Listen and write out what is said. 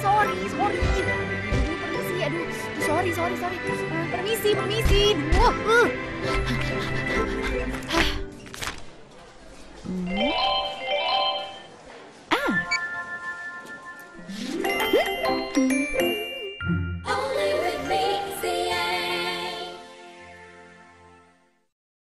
sorry. Aduh, permisi, aduh, sorry, sorry, sorry. Uh, permisi, permisi. Duh, uh. Hmm. Ah. Hmm.